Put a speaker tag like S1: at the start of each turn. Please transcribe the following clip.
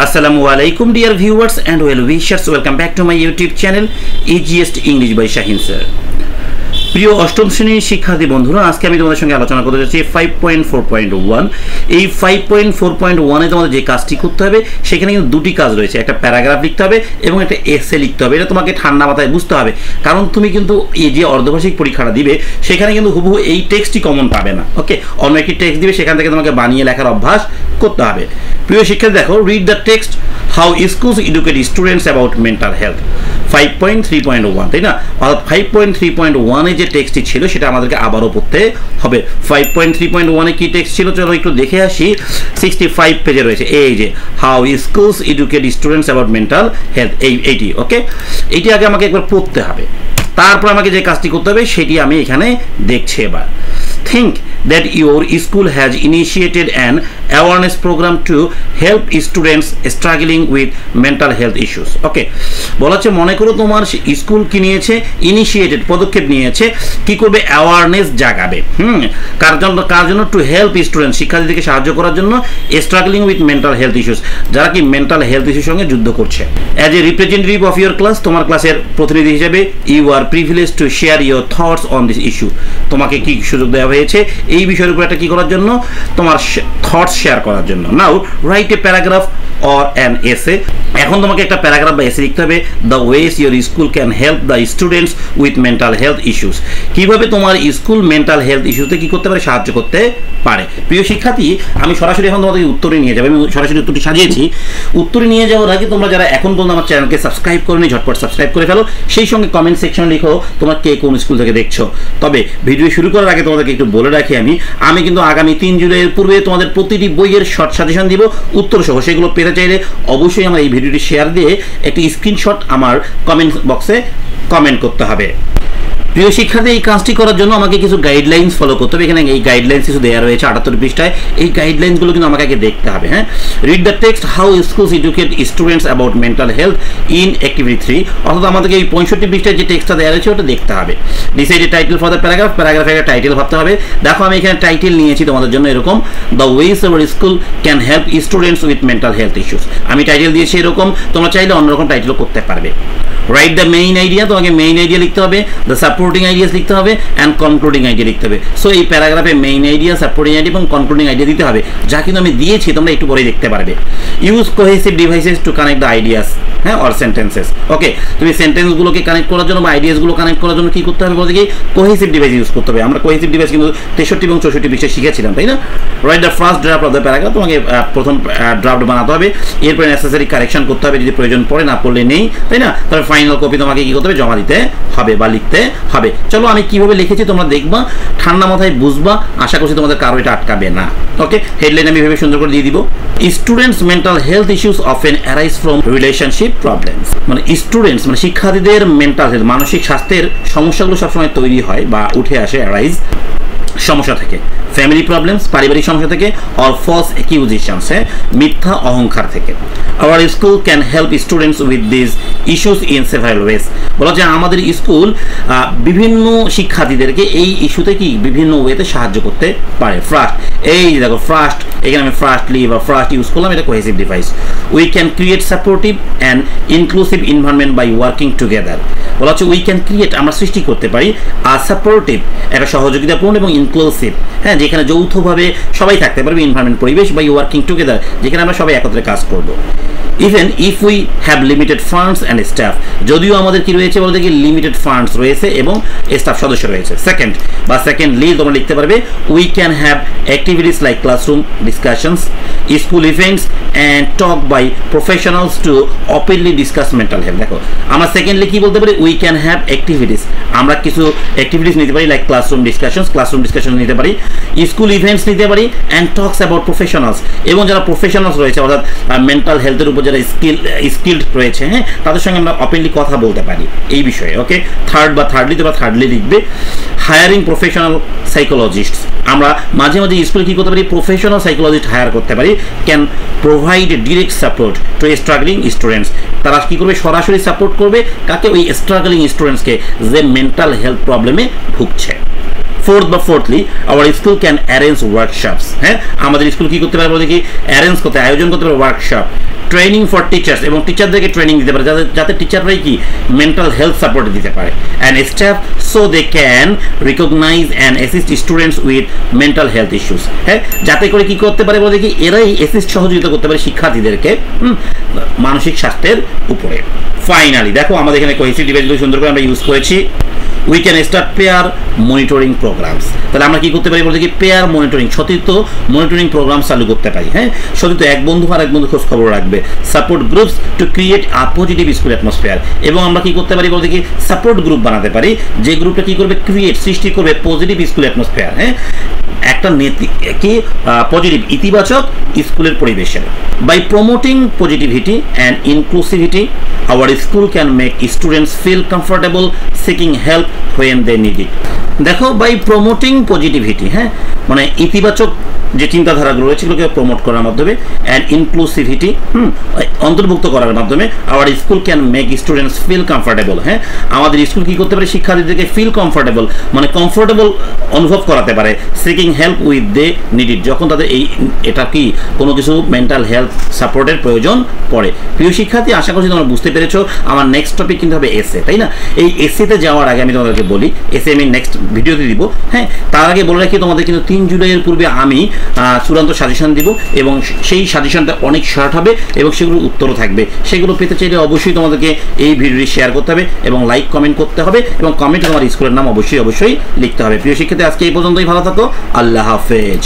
S1: Assalamu alaikum, dear viewers and well wishers. Welcome back to my YouTube channel Easiest English by Shahin sir প্রিয় অষ্টম শ্রেণির শিক্ষার্থী বন্ধুরা, আজকে আমি তোমাদের সঙ্গে আলোচনা করতে যাচ্ছি five point four point one এই ফাইভ পয়েন্ট ফোর পয়েন্ট ওয়ানে তোমাদের যে কাজটি করতে হবে, সেখানে কিন্তু দুটি কাজ রয়েছে। একটা প্যারাগ্রাফ লিখতে হবে এবং একটা এসে লিখতে হবে। এটা তোমাকে ঠান্ডা মাথায় বুঝতে হবে। কারণ তুমি কিন্তু এই যে অর্ধভাষিক পরীক্ষাটা দিবে, সেখানে কিন্তু হুবহু এই টেক্সটই কমন পাবে না। ওকে অন্য একটি টেক্সট দিবে, সেখান থেকে তোমাকে বানিয়ে লেখার অভ্যাস করতে হবে। প্রিয় শিক্ষার্থী দেখো read the text how schools educate students about mental health five point three point one তাই না? অর্থাৎ ফাইভ পয়েন্ট থ্রি পয়েন্ট ওয়ানে যে টেক্সটটি ছিল, সেটা আমাদেরকে আবারও পড়তে হবে। ফাইভ পয়েন্ট থ্রি পয়েন্ট ওয়ানে কি টেক্সট ছিল? চলো একটু দেখে আসি। সিক্সটি ফাইভ পেজে রয়েছে। এই যে how schools educate students about mental health এই, এইটি ওকে এইটি আগে আমাকে একবার পড়তে হবে। তারপর আমাকে যে কাজটি করতে হবে, সেটি আমি এখানে দেখছি এবার। Think that your school has initiated an awareness program to help students struggling with mental health issues. ওকে বলা হচ্ছে মনে করো তোমার স্কুল কি নিয়েছে? ইনিশিয়েটেড পদক্ষেপ নিয়েছে। কি করবে? অ্যাওয়ারনেস জাগাবে। হুম? কার জন্য? কার জন্য? টু হেল্প স্টুডেন্ট শিক্ষার্থীদেরকে সাহায্য করার জন্য struggling with mental health issues যারা কি মেন্টাল হেলথ ইস্যুর সঙ্গে যুদ্ধ করছে। As a representative of your class তোমার ক্লাসের প্রতিনিধি হিসেবে you are privilege to share your thoughts on this issue তোমাকে কি সুযোগ দেওয়া হয়েছে? এই বিষয়ের উপর একটা কি করার জন্য? তোমার থটস শেয়ার করার জন্য। Now write a paragraph or an essay এখন তোমাকে একটা প্যারাগ্রাফ বা এসে লিখতে হবে the ways your school can help the students with mental health issues কীভাবে তোমার স্কুল মেন্টাল হেলথ ইস্যুতে কি করতে পারে? সাহায্য করতে পারে। প্রিয় শিক্ষার্থী, আমি সরাসরি এখন তোমাদেরকে উত্তরে নিয়ে যাব। আমি সরাসরি উত্তরটি সাজিয়েছি। উত্তরে নিয়ে যাওয়ার আগে তোমরা যারা এখন পর্যন্ত আমার চ্যানেলকে সাবস্ক্রাইব করে নি ঝটপট সাবস্ক্রাইব করে ফেলো। সেই সঙ্গে কমেন্ট সেকশনে লিখো, তোমরা কে কোন স্কুল থেকে দেখছ? তবে ভিডিও শুরু করার আগে তোমাদেরকে একটু বলে রাখি আমি আমি কিন্তু আগামী তিন জুলাইয়ের পূর্বে তোমাদের প্রতিটি বইয়ের শর্ট সাজেশন দিব উত্তর সহ সেগুলো পেতে চাইলে অবশ্যই আমার এই ভিডিওটি শেয়ার দিয়ে একটি স্ক্রিনশট আমার কমেন্ট বক্সে কমেন্ট করতে হবে। প্রিয় শিক্ষার্থী, এই কাজটি করার জন্য আমাকে কিছু গাইডলাইন্স ফলো করতে হবে। এখানে এই গাইডলাইন্স কিছু দেওয়া রয়েছে আটাত্তর পৃষ্ঠায়। এই গাইডলাইন্সগুলো কিন্তু আমাকে আগে দেখতে হবে হ্যাঁ? Read the text how schools educate students about mental health in activity three অর্থাৎ আমাদেরকে এই পঁয়ষট্টি পৃষ্ঠায় যে টেক্সটটা দেওয়া রয়েছে, ওটা দেখতে হবে। Decide title for the paragraph প্যারাগ্রাফের একটা টাইটেল ভাবতে হবে। দেখো, আমি এখানে টাইটেল নিয়েছি তোমাদের জন্য এরকম। The ways our school can help students with mental health issues আমি টাইটেল দিয়েছি এরকম, তোমরা চাইলে অন্যরকম টাইটেলও করতে পারবে। রাইট দ্য মেইন আইডিয়া তোমাকে মেইন আইডিয়া লিখতে হবে। দ্য সাপোর্টিং আইডিয়াস লিখতে হবে অ্যান্ড কনক্লুডিং আইডিয়া লিখতে হবে। সো এই প্যারাগ্রাফে মেইন আইডিয়া সাপোর্টিং আইডিয়া এবং কনক্লুডিং আইডিয়া দিতে হবে। যা কিন্তু আমি দিয়েছি, তোমরা একটু পরে দেখতে পারবে। Use cohesive devices to connect the ideas হ্যাঁ অর সেন্টেন্সেস ওকে তুমি সেন্টেন্সগুলোকে কানেক্ট করার জন্য বা আইডিয়াসগুলো কানেক্ট করার জন্য কি করতে হবে বলতে কি কোহেসিভ ডিভাইস ইউজ করতে হবে। আমরা কোহেসিভ ডিভাইস কিন্তু তেষট্টি এবং চৌষট্টি বিষয়ে শিখেছিলাম, তাই না? Write the first draft of the paragraph তোমাকে প্রথম ড্রাফট বানাতে হবে। এরপরে নেসেসারি কারেকশন করতে হবে যদি প্রয়োজন পড়ে, না পড়লে নেই, তাই না? তবে ফাইনাল কপি তোমাকে কি করতে হবে? জমা দিতে হবে বা লিখতে হবে। চলো আমি কীভাবে লিখেছি তোমরা দেখবা, ঠান্ডা মাথায় বুঝবা, আশা করছি তোমাদের কারও এটা আটকাবে না। ওকে হেডলাইন আমি ভেবে সুন্দর করে দিয়ে দিব। Students mental health issues often arise from relationship problems মানে স্টুডেন্টস মানে শিক্ষার্থীদের মেন্টাল হেলথ মানসিক স্বাস্থ্যের সমস্যাগুলো সবসময় তৈরি হয় বা উঠে আসে অ্যারাইজ সমস্যা থেকে। ফ্যামিলি প্রবলেমস পারিবারিক সমস্যা থেকে অর ফলস অ্যাকিউজিশনস হ্যাঁ মিথ্যা অহংকার থেকে। Our school can help students with this issues in several ways বলা যায় আমাদের স্কুল বিভিন্ন শিক্ষার্থীদেরকে এই ইস্যুতে কি বিভিন্ন ওয়েতে সাহায্য করতে পারে। ফার্স্ট এই দেখো ফার্স্ট এখানে আমি ফার্স্টলি বা ফার্স্ট ইউজ করলাম, এটা cohesive device we can create supportive and inclusive environment by working together বলা হচ্ছে উই ক্যান ক্রিয়েট আমরা সৃষ্টি করতে পারি আর সাপোর্টিভ একটা সহযোগিতাপূর্ণ এবং ইনক্লুসিভ হ্যাঁ যেখানে যৌথভাবে সবাই থাকতে পারবে ইনভারনমেন্ট পরিবেশ বাই ওয়ার্কিং টুগেদার যেখানে আমরা সবাই একত্রে কাজ করব। Even if we have limited funds and staff যদিও আমাদের কি রয়েছে বলতে কি লিমিটেড ফান্ডস রয়েছে এবং স্টাফ সদস্য রয়েছে। সেকেন্ড বা সেকেন্ডলি তোমরা লিখতে পারবে we can have activities like classroom discussions school events and talk by professionals to openly discuss mental health দেখো, আমরা সেকেন্ডলি কি বলতে পারি? উই ক্যান হ্যাভ অ্যাক্টিভিটিস আমরা কিছু অ্যাক্টিভিটিস নিতে পারি like classroom discussions classroom discussion নিতে পারি স্কুল ইভেন্টস নিতে পারি অ্যান্ড টকস অ্যাবাউট প্রফেশনালস এবং যারা প্রফেশনালস রয়েছে, অর্থাৎ মেন্টাল হেলথের উপর যারা স্কিল স্কিল্ড রয়েছে হ্যাঁ তাদের সঙ্গে আমরা ওপেনলি কথা বলতে পারি। এই বিষয়ে ওকে থার্ড বা থার্ডলি বা থার্ডলি লিখবে হায়ারিং প্রফেশনাল সাইকোলজিস্ট আমরা মাঝে মাঝে স্কুলে কী করতে পারি? প্রফেশনাল সাইকোলজিস্ট হায়ার করতে পারি। Can provide direct support to struggling students তারা কী করবে? সরাসরি সাপোর্ট করবে। কাকে? ওই স্ট্রাগলিং স্টুডেন্টসকে যে মেন্টাল হেলথ প্রবলেমে ভুগছে। ফোর্থ বা fourthly our school can arrange workshops হ্যাঁ? আমাদের স্কুল কি করতে পারে বলতে কি অ্যারেঞ্জ করতে, আয়োজন করতে পারে ওয়ার্কশপ ট্রেনিং ফর টিচার্স এবং টিচারদেরকে ট্রেনিং দিতে পারে যাতে যাতে টিচাররাই কি? মেন্টাল হেলথ সাপোর্ট দিতে পারে and staff so they can recognise and assist students with mental health issues হ্যাঁ? যাতে করে কি করতে পারে বলতে কি এরাই অ্যাসিস্ট সহযোগিতা করতে পারে শিক্ষার্থীদেরকে মানসিক স্বাস্থ্যের উপরে। ফাইনালি দেখো আমাদের এখানে কোহেসিভ ডিভাইসগুলো সুন্দর করে আমরা ইউজ করেছি। We can start peer monitoring programmes তাহলে আমরা কি করতে পারি বলতে কি পেয়ার মনিটরিং সতীর্থ মনিটরিং প্রোগ্রাম চালু করতে পারি হ্যাঁ? সতীর্থ এক বন্ধু আর এক বন্ধু খোঁজ খবর রাখবে। Support groups to create a positive school atmosphere এবং আমরা কি করতে পারি বলতে কি সাপোর্ট গ্রুপ বানাতে পারি, যে গ্রুপটা কি করবে ক্রিয়েট সৃষ্টি করবে পজিটিভ স্কুল অ্যাটমসফিয়ার হ্যাঁ? একটা নীতি, কি পজিটিভ ইতিবাচক স্কুলের পরিবেশের by promoting positivity and inclusivity our school can make students feel comfortable seeking help when they need দেখো বাই প্রমোটিং পজিটিভিটি হ্যাঁ? মানে ইতিবাচক যে চিন্তাধারাগুলো রয়েছে সেগুলোকে প্রমোট করার মাধ্যমে অ্যান্ড ইনক্লুসিভিটি হুম? অন্তর্ভুক্ত করার মাধ্যমে our school can make students feel comfortable হ্যাঁ? আমাদের স্কুল কি করতে পারে? শিক্ষার্থীদেরকে ফিল কমফোর্টেবল মানে কমফোর্টেবল অনুভব করাতে পারে seeking help with they needed যখন তাদের এই, এটা কি, কোনো কিছু মেন্টাল হেলথ সাপোর্টের প্রয়োজন পড়ে। প্রিয় শিক্ষার্থী, আশা করছি তোমরা বুঝতে পেরেছ, আমার নেক্সট টপিক কিন্তু হবে এসে তাই না? এই এসেতে যাওয়ার আগে আমি তোমাদেরকে বলি এসে আমি নেক্সট ভিডিওতে দিব হ্যাঁ? তার আগে বলে রাখি তোমাদের কিন্তু তিন জুলাইয়ের পূর্বে আমি চূড়ান্ত সাজেশন দিব এবং সেই সাজেশনটা অনেক শর্ট হবে এবং সেগুলোর উত্তরও থাকবে। সেগুলো পেতে চাইলে অবশ্যই তোমাদেরকে এই ভিডিওটি শেয়ার করতে হবে এবং লাইক কমেন্ট করতে হবে এবং কমেন্টে তোমার স্কুলের নাম অবশ্যই অবশ্যই লিখতে হবে। প্রিয় শিক্ষার্থী, আজকে এই পর্যন্তই, ভালো থাকো, আল্লাহ হাফেজ।